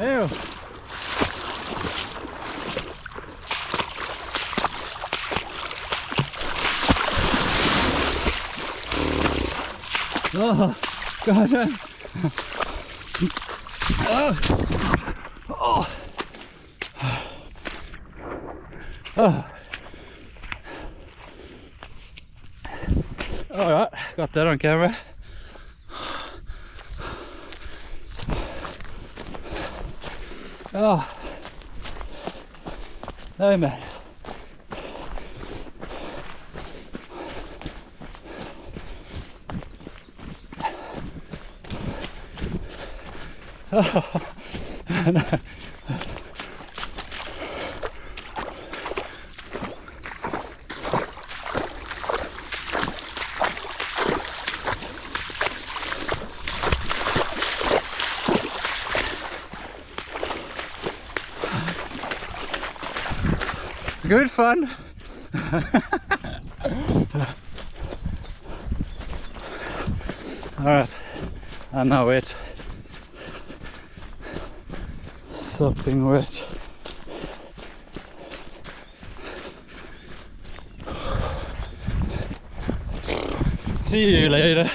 Ew. Oh, God. Oh. Oh. Oh. All right, got that on camera. Ah. Oh. no man. Good fun. All right, I know it. Sopping wet. See you later.